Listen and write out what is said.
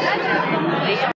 那是东北呀。